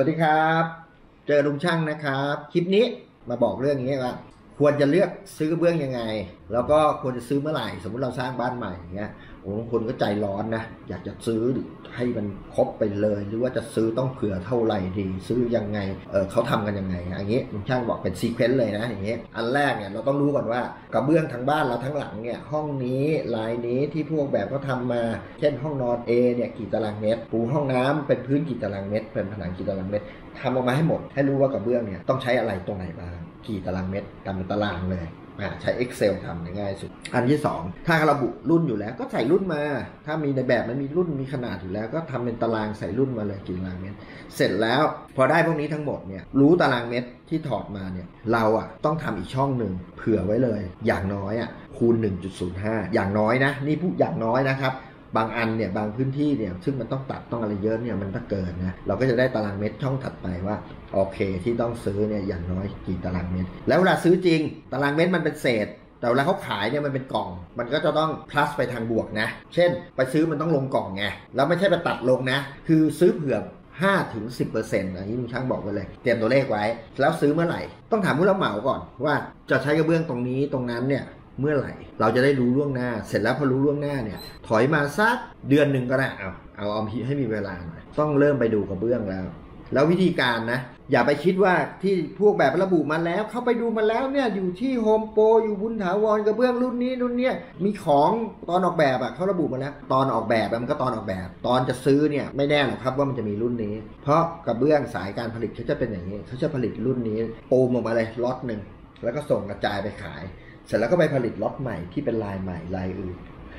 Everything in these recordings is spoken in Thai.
สวัสดีครับ เจอลุงช่างนะครับ คลิปนี้มาบอกเรื่องนี้ว่าควรจะเลือกซื้อกระเบื้องยังไง แล้วก็ควรจะซื้อเมื่อไหร่ สมมติเราสร้างบ้านใหม่อย่างเงี้ย บางคนก็ใจร้อนนะ อยากจะซื้อให้มันครบไปเลย หรือว่าจะซื้อต้องเผื่อเท่าไหร่ดี ซื้อยังไงเออเขาทำกันยังไงอย่างเงี้ยช่างบอกเป็นซีเควนต์เลยนะอย่างเงี้ยอันแรกเนี่ยเราต้องรู้ก่อนว่ากระเบื้องทั้งบ้านเราทั้งหลังเนี่ยห้องนี้ลายนี้ที่พวกแบบเขาทามา เช่นห้องนอน A เนี่ยกี่ตารางเมตร ปูห้องน้ำเป็นพื้นกี่ตารางเมตร เป็นผนังกี่ตารางเมตรทำออกมาให้หมด ให้รู้ว่ากระเบื้องเนี่ยต้องใช้อะไรตรงไหนบ้างกี่ตารางเมตรตามตารางเลย ใช้ Excel ทำง่ายสุด อันที่ 2 ถ้าระบุรุ่นอยู่แล้วก็ใส่รุ่นมา ถ้ามีในแบบมันมีรุ่นมีขนาดอยู่แล้ว ก็ทำเป็นตารางใส่รุ่นมาเลยกี่ตารางเมตร เสร็จแล้วพอได้พวกนี้ทั้งหมดเนี่ยรู้ตารางเมตรที่ถอดมาเนี่ยเราอะต้องทำอีกช่องหนึ่งเผื่อไว้เลย อย่างน้อยอะคูณ 1.05 อย่างน้อยนะ นี่พูดอย่างน้อยนะครับ บางอันเนี่ยบางพื้นที่เนี่ยซึ่งมันต้องตัดต้องอะไรเยอะเนี่ยมันถ้าเกินนะเราก็จะได้ตารางเมตรช่องถัดไปว่าโอเค ที่ต้องซื้อเนี่ยอย่างน้อยกี่ตารางเมตร แล้วเวลาซื้อจริง ตารางเมตรมันเป็นเศษแต่เวลาเขาขายเนี่ยมันเป็นกล่อง มันก็จะต้อง plus ไปทางบวกนะ เช่น ไปซื้อมันต้องลงกล่องไง แล้วไม่ใช่ไปตัดลงนะ คือซื้อเผื่อ5ถึง10%อันนี้ลุงช่างบอกไว้เลย เตรียมตัวเลขไว้ แล้วซื้อเมื่อไหร่ ต้องถามผู้รับเหมาก่อนว่าจะใช้กระเบื้องตรงนี้ตรงนั้นเนี่ย เมื่อไหร่ เราจะได้รู้ล่วงหน้า เสร็จแล้วพอรู้ล่วงหน้าเนี่ยถอยมาสักเดือนหนึ่งก็ได้เอาเอาเอาให้มีเวลาหน่อยต้องเริ่มไปดูกระเบื้องแล้ว แล้ววิธีการนะ อย่าไปคิดว่าที่พวกแบบระบุมาแล้ว เข้าไปดูมาแล้วเนี่ยอยู่ที่โฮมโปรอยู่บุญถาวรกระเบื้องรุ่นนี้รุ่นเนี้ยมีของตอนออกแบบอะเขาระบุมาแล้ว ตอนออกแบบมันก็ตอนออกแบบ ตอนจะซื้อเนี่ยไม่แน่หรอกครับว่ามันจะมีรุ่นนี้ เพราะกระเบื้องสายการผลิตเขาจะเป็นอย่างนี้เขาจะผลิตรุ่นนี้ปูมออกมาเลยล็อตหนึ่งแล้วก็ส่งกระจายไปขาย เสร็จแล้วก็ไปผลิตล็อตใหม่ที่เป็นลายใหม่ลายอื่น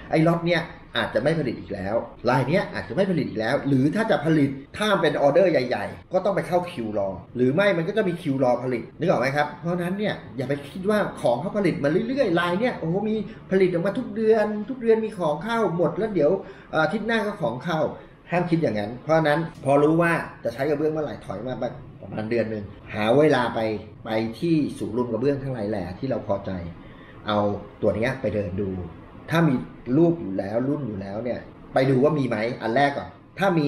ไอ้ล็อตเนี้ยอาจจะไม่ผลิตอีกแล้วลายเนี้ยอาจจะไม่ผลิตอีกแล้ว หรือถ้าจะผลิตถ้าเป็นออเดอร์ใหญ่ ๆ ก็ต้องไปเข้าคิวรอ หรือไม่มันก็จะมีคิวรอผลิตนึกออกไหมครับ เพราะนั้นเนี่ยอย่าไปคิดว่าของเขาผลิตมาเรื่อยๆลายเนี้ยโอ้โหมีผลิตออกมาทุกเดือน ทุกเดือนมีของเข้าหมดแล้วเดี๋ยวอาทิตย์หน้าก็ของเข้าห้ามคิดอย่างนั้น เพราะนั้นพอรู้ว่าจะใช้กระเบื้องเมื่อไหร่ถอยมาประมาณเดือนหนึ่งหาเวลาไปไปที่ศูนย์รวมกระเบื้องทั้งหลายแหล่ที่เราพอใจ เอาตัวนี้ไปเดินดู ถ้ามีรูปอยู่แล้วรุ่นอยู่แล้วเนี่ย ไปดูว่ามีไหมอันแรกก่อนถ้ามี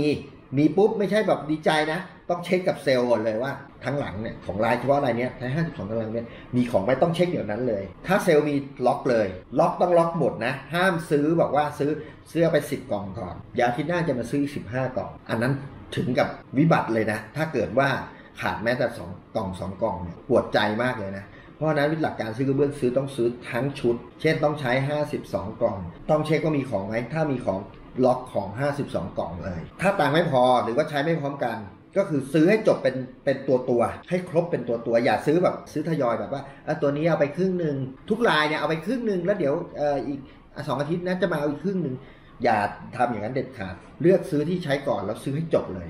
มีปุ๊บไม่ใช่แบบดีใจนะ ต้องเช็คกับเซลล์ก่อนเลยว่าทั้งหลังเนี่ยของรายเฉพาะรายเนี้ยท้ายห้าสิบสองตารางเนี่ยมีของไปต้องเช็คเดี๋ยวนั้นเลย ถ้าเซลล์มีล็อกเลย ล็อกต้องล็อกหมดนะ ห้ามซื้อบอกว่าซื้อซื้อไปสิบกล่องก่อนอย่าที่หน้าจะมาซื้อสิบห้ากล่อง อันนั้นถึงกับวิบัติเลยนะ ถ้าเกิดว่าขาดแม้แต่สองกล่องสองกล่องเนี่ยปวดใจมากเลยนะ ราะนั้นวิธีหลักการซื้อกระเบื้องซื้อต้องซื้อทั้งชุด เช่นต้องใช้ 52 กล่อง ต้องเช็คว่ามีของไหมถ้ามีของล็อกของ 52 กล่องเลย ถ้าตังไม่พอหรือว่าใช้ไม่พร้อมกัน ก็คือซื้อให้จบเป็นเป็นตัวตัวให้ครบเป็นตัวตัวอย่าซื้อแบบซื้อทยอยแบบว่าตัวนี้เอาไปครึ่งหนึ่งทุกลายเนี่ยเอาไปครึ่งหนึ่งแล้วเดี๋ยวออีกสองอาทิตย์นั้นจะมาเอาอีกครึ่งหนึ่งอย่าทำอย่างนั้นเด็ดขาดเลือกซื้อที่ใช้ก่อนแล้วซื้อให้จบเลย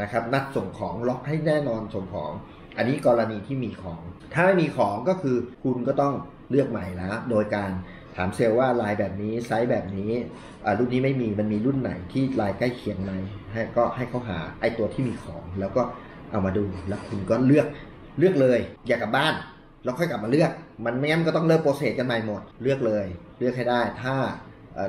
นะครับนัดส่งของล็อกให้แน่นอนส่งของ อันนี้กรณีที่มีของ ถ้าไม่มีของก็คือคุณก็ต้องเลือกใหม่ล้วโดยการถามเซลล์ว่าลายแบบนี้ไซส์แบบนี้รุ่นนี้ไม่มีมันมีรุ่นไหนที่ลายใกล้เคียงไหมให้ก็ให้เขาหาไอตัวที่มีของ แล้วก็เอามาดูแล้วคุณก็เลือกเลือกเลย อย่ากลับบ้านแล้วค่อยกลับมาเลือก มันไม่งั้นก็ต้องเริ่ม process กันใหม่หมด เลือกเลย เลือกให้ได้ ถ้า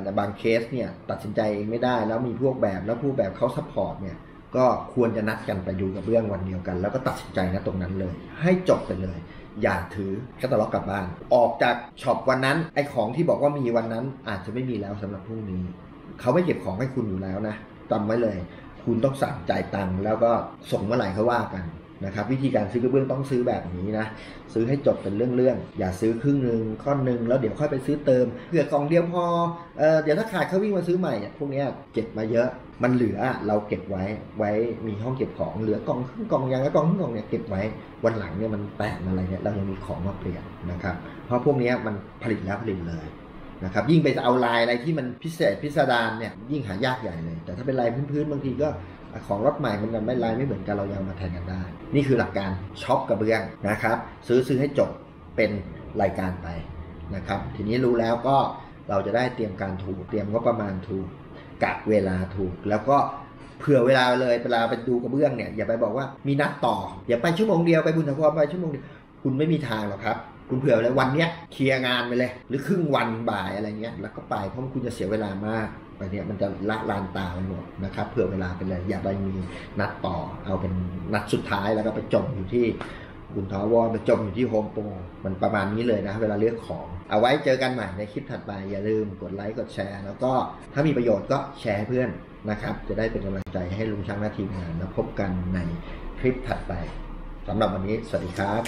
ในบางเคสเนี่ยตัดสินใจเองไม่ได้แล้วมีพวกแบบแล้วผู้แบบเขา support เนี่ย ก็ควรจะนัดกันไปดูกระเบื้องวันเดียวกัน แล้วก็ตัดสินใจนะตรงนั้นเลย ให้จบไปเลย อย่าถือแคตตาล็อกกลับบ้าน ออกจาก shop วันนั้นไอของที่บอกว่ามีวันนั้น อาจจะไม่มีแล้วสำหรับพรุ่งนี้ เขาไม่เก็บของให้คุณอยู่แล้วนะจำไว้เลย คุณต้องสั่งจ่ายตังค์แล้วก็ส่งเมื่อไหร่เขาว่ากันนะครับวิธีการซื้อกระเบื้องต้องซื้อแบบนี้นะ ซื้อให้จบเป็นเรื่องๆอย่าซื้อครึ่งหนึ่งข้อนหนึ่งแล้วเดี๋ยวค่อยไปซื้อเติมเผื่อกล่องเดียวพอเออเดี๋ยวถ้าขาดเขาวิ่งมาซื้อใหม่เนี่ยพวกนี้เก็บมาเยอะ มันเหลือเราเก็บไว้ไว้มีห้องเก็บของเหลือกล่องครึ่งกล่องย่างละกล่องครึ่งกล่องเนี่ยเก็บไว้วันหลังเนี่ยมันแตกอะไรเนี่ยเรายังมีของมาเปลี่ยนนะครับ เพราะพวกนี้มันผลิตแล้วผลิตเลยนะครับยิ่งไปเอาลายอะไรที่มันพิเศษพิสดารเนี่ยยิ่งหายากใหญ่เลย แต่ถ้าเป็นลายพื้นๆบางทีก็ของล็อตใหม่มันไม่ลายไม่เหมือนกันเรายังมาแทนกันได้ นี่คือหลักการ shop กระเบื้องนะครับ ซื้อซื้อให้จบเป็นรายการไปนะครับ ทีนี้รู้แล้วก็เราจะได้เตรียมการถูกเตรียมก็ประมาณถูก กะเวลาถูก แล้วก็เผื่อเวลาเลยเวลาไปดูกระเบื้องเนี่ยอย่าไปบอกว่ามีนัดต่อ อย่าไปชั่วโมงเดียวไปบุญทพรไปชั่วโมงเดียวคุณไม่มีทางหรอกครับ คุณเผื่อเลยวันเนี้ยเคลียร์งานไปเลย หรือครึ่งวันบ่ายอะไรเงี้ยแล้วก็ไปเพราะคุณจะเสียเวลามากไปเนี่ยมันจะละลานตาไปหมดนะครับเผื่อเวลาไปเลยอย่าไปมีนัดต่อเอาเป็นนัดสุดท้ายแล้วก็ไปจมอยู่ที่ คุณทาวอไปจมอยู่ที่โฮมโปรมันประมาณนี้เลยนะ เวลาเลือกของ เอาไว้เจอกันใหม่ในคลิปถัดไป อย่าลืมกดไลค์กดแชร์ แล้วก็ถ้ามีประโยชน์ก็แชร์เพื่อนนะครับ จะได้เป็นกำลังใจให้ลุงช่างและทีมงานแล้วพบกันในคลิปถัดไปสำหรับวันนี้ สวัสดีครับ